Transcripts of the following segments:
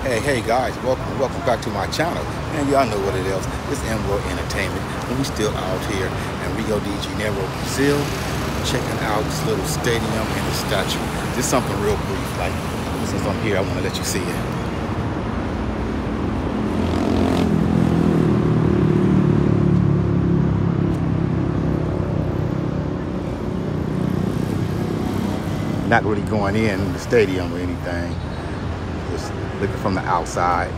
Hey, hey guys, welcome welcome back to my channel. And y'all know what it is. It's M World Entertainment. And we still out here in Rio de Janeiro, Brazil, checking out this little stadium and the statue. Just something real brief. Like, since I'm here, I want to let you see it. not really going in the stadium or anything. Just looking from the outside.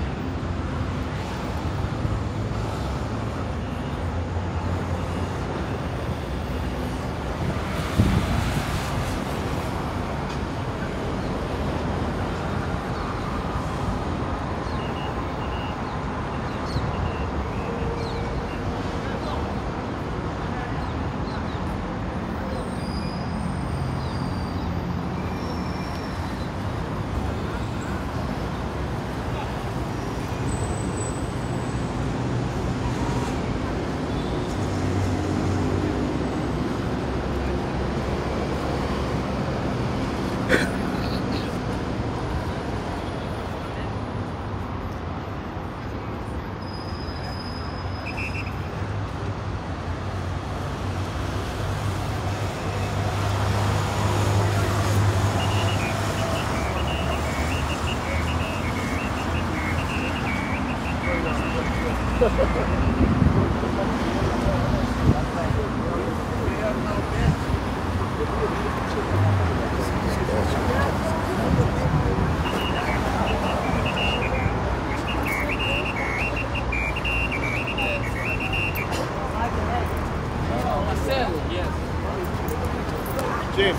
Yes.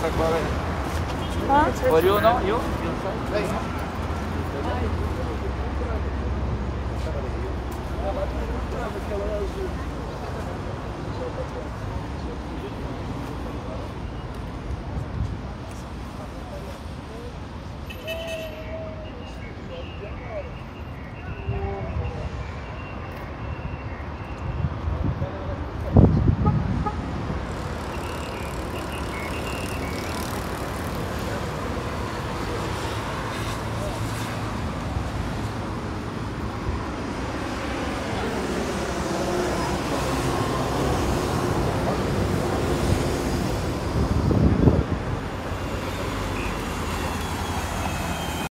Agora. Ah? Olhou não? Eu? Eu? trabalho, mas não trava, porque ela é azul.